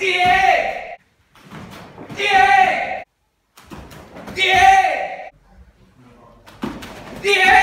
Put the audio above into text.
爹爹爹爹